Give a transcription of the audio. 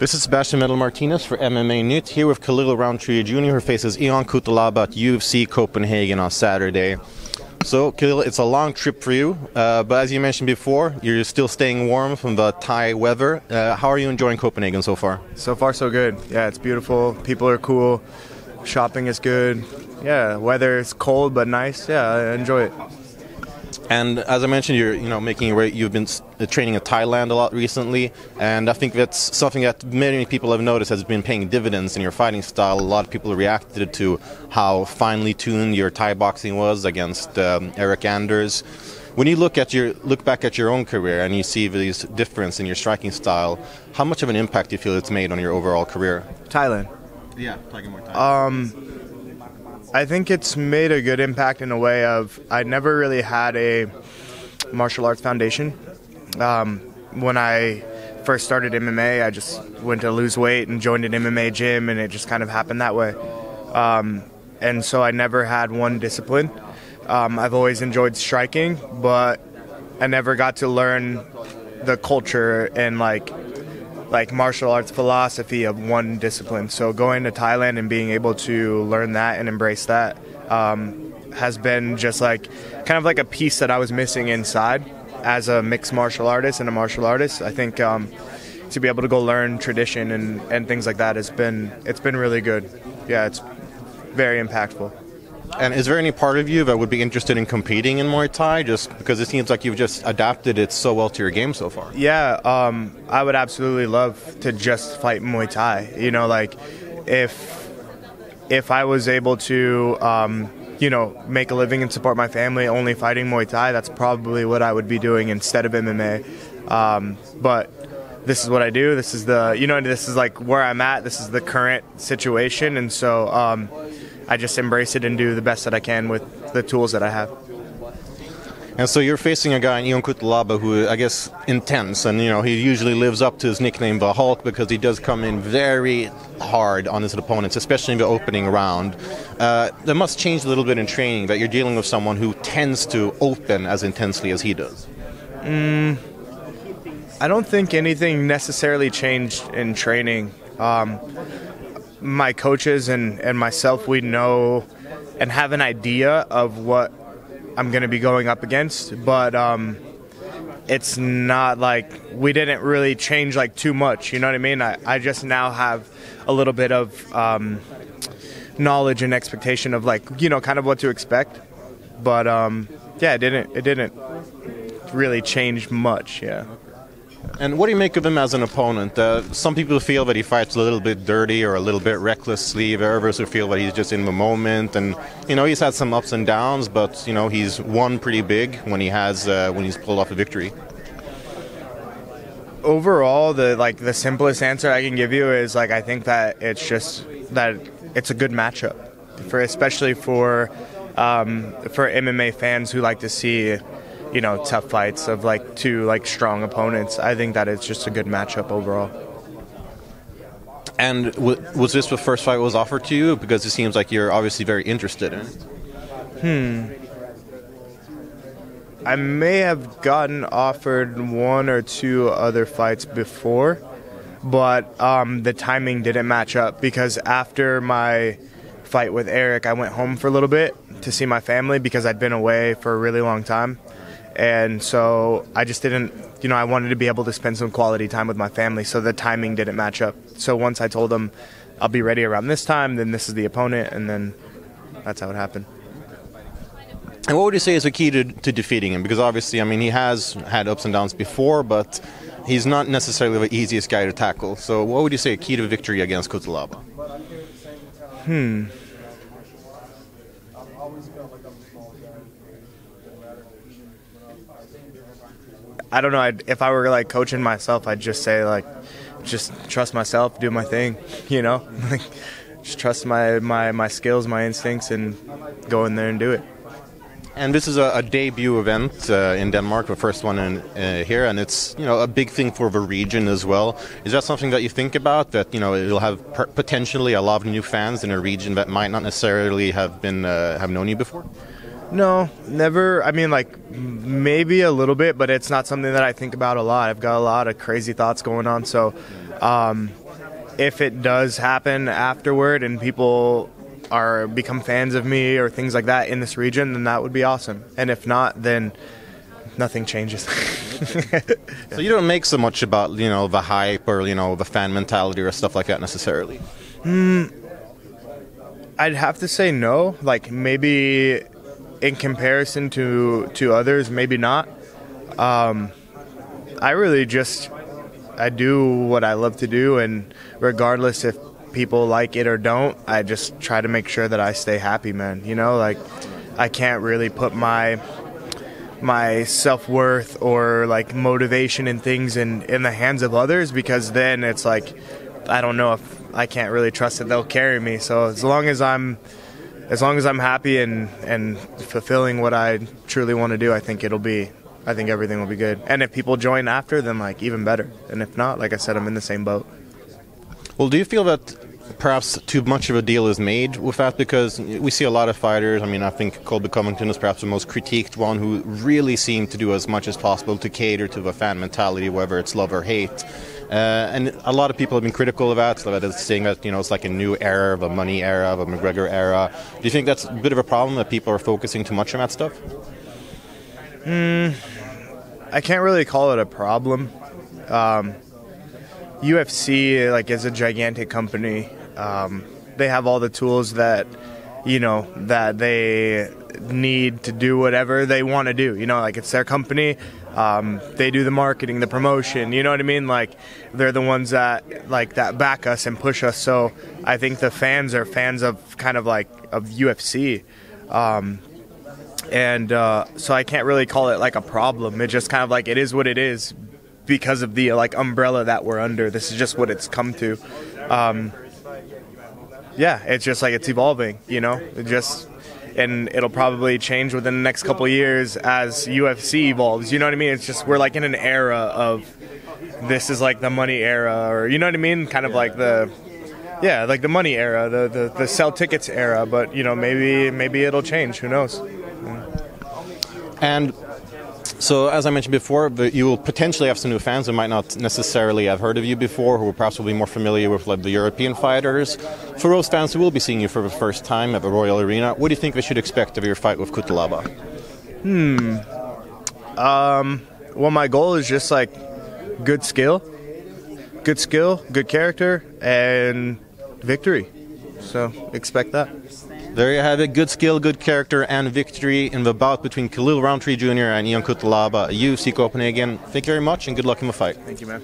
This is Sebastian Metal Martinez for MMAnytt here with Khalil Rountree Jr. who faces Ion Cutelaba at UFC Copenhagen on Saturday. So, Khalil, it's a long trip for you, uh, but as you mentioned before, you're still staying warm from the Thai weather. Uh, how are you enjoying Copenhagen so far? So far, so good. Yeah, it's beautiful. People are cool. Shopping is good. Yeah, weather is cold but nice. Yeah, I enjoy it. And as I mentioned, you're you know making you've been uh, training in Thailand a lot recently, and I think that's something that many people have noticed has been paying dividends in your fighting style. A lot of people reacted to how finely tuned your Thai boxing was against um, Eryk Anders. When you look at your look back at your own career and you see this difference in your striking style, how much of an impact do you feel it's made on your overall career? Thailand. Yeah, Tiger Muay Thai. Um, I think it's made a good impact in a way of I never really had a martial arts foundation. Um, when I first started MMA, I just went to lose weight and joined an MMA gym, and it just kind of happened that way. Um, and so I never had one discipline. Um, I've always enjoyed striking, but I never got to learn the culture and like like martial arts philosophy of one discipline. So going to Thailand and being able to learn that and embrace that um, has been just like kind of like a piece that I was missing inside as a mixed martial artist and a martial artist. I think um, to be able to go learn tradition and, and things like that has been it's been really good. Yeah, it's very impactful. And is there any part of you that would be interested in competing in Muay Thai? Just because it seems like you've just adapted it so well to your game so far. Yeah, um, I would absolutely love to just fight Muay Thai. You know, like if if I was able to, um, you know, make a living and support my family only fighting Muay Thai, that's probably what I would be doing instead of MMA. Um, but this is what I do. This is the, you know, this is like where I'm at. This is the current situation, and so um, I just embrace it and do the best that I can with the tools that I have. And so you're facing a guy, in Ion Cutelaba, who I guess intense, and you know he usually lives up to his nickname, the Hulk, because he does come in very hard on his opponents, especially in the opening round. Uh, that must change a little bit in training that you're dealing with someone who tends to open as intensely as he does. Mm, I don't think anything necessarily changed in training. Um, my coaches and, and myself, we know and have an idea of what I'm going to be going up against, but um, it's not like we didn't really change like too much. You know what I mean? I, I just now have a little bit of um, knowledge and expectation of like you know kind of what to expect, but um, yeah, it didn't it didn't really change much. Yeah. And what do you make of him as an opponent? Uh, some people feel that he fights a little bit dirty or a little bit recklessly. Others who feel that he's just in the moment, and you know he's had some ups and downs, but you know he's won pretty big when he has uh, when he's pulled off a victory. Overall, the like the simplest answer I can give you is like I think that it's just that it's a good matchup for especially for um, for MMA fans who like to see you know tough fights of like two like strong opponents. I think that it's just a good matchup overall. And w- was this the first fight was offered to you? Because it seems like you're obviously very interested in it. Hmm. I may have gotten offered one or two other fights before, but um, the timing didn't match up because after my fight with Eryk, I went home for a little bit to see my family because I'd been away for a really long time and so I just didn't, you know, I wanted to be able to spend some quality time with my family, so the timing didn't match up. So once I told them I'll be ready around this time, then this is the opponent, and then that's how it happened. And what would you say is the key to, to defeating him? Because obviously, I mean, he has had ups and downs before, but he's not necessarily the easiest guy to tackle. So, what would you say a key to victory against Cutelaba? Hmm. I don't know. I'd, if I were like coaching myself, I'd just say like, just trust myself, do my thing. You know, like just trust my my my skills, my instincts, and go in there and do it. And this is a, a debut event uh, in Denmark, the first one in, uh, here, and it's you know a big thing for the region as well. Is that something that you think about? That you know it'll have potentially a lot of new fans in a region that might not necessarily have been uh, have known you before. No, never. I mean, like maybe a little bit, but it's not something that I think about a lot. I've got a lot of crazy thoughts going on, so um, if it does happen afterward and people are become fans of me or things like that in this region, then that would be awesome. And if not, then nothing changes. so you don't make so much about you know the hype or you know the fan mentality or stuff like that necessarily. Mm, I'd have to say no. Like maybe in comparison to to others, maybe not. Um, I really just I do what I love to do, and regardless if people like it or don't, I just try to make sure that I stay happy, man. You know, like I can't really put my my self worth or like motivation and things in in the hands of others because then it's like I don't know if I can't really trust that they'll carry me. So as long as I'm as long as I'm happy and and fulfilling what I truly want to do, I think it'll be I think everything will be good. And if people join after, then like even better. And if not, like I said, I'm in the same boat. Well, do you feel that perhaps too much of a deal is made with that because we see a lot of fighters. I mean, I think Colby Covington is perhaps the most critiqued one who really seemed to do as much as possible to cater to the fan mentality, whether it's love or hate. Uh, and a lot of people have been critical of that, that saying that you know it's like a new era of a money era, of a McGregor era. Do you think that's a bit of a problem that people are focusing too much on that stuff? Mm, I can't really call it a problem. Um, UFC like is a gigantic company. Um, they have all the tools that you know that they need to do whatever they want to do. You know, like it's their company. Um, they do the marketing, the promotion. You know what I mean? Like they're the ones that like that back us and push us. So I think the fans are fans of kind of like of UFC. Um, and uh, so I can't really call it like a problem. It's just kind of like it is what it is because of the like umbrella that we're under. This is just what it's come to. Um, yeah, it's just like it's evolving, you know. It just and it'll probably change within the next couple years as UFC evolves. You know what I mean? It's just we're like in an era of this is like the money era, or you know what I mean? Kind of like the yeah, like the money era, the the, the sell tickets era. But you know, maybe maybe it'll change. Who knows? And so, as I mentioned before, you will potentially have some new fans who might not necessarily have heard of you before, who perhaps will be more familiar with like the European fighters. For those fans who will be seeing you for the first time at the Royal Arena, what do you think they should expect of your fight with Cutelaba? Hmm. Um. Well, my goal is just like good skill, good skill, good character, and victory. So expect that. There you have it. Good skill, good character, and victory in the bout between Khalil Rountree Jr. and Ion Cutelaba, UFC Copenhagen. Again. Thank you very much, and good luck in the fight. Thank you, man.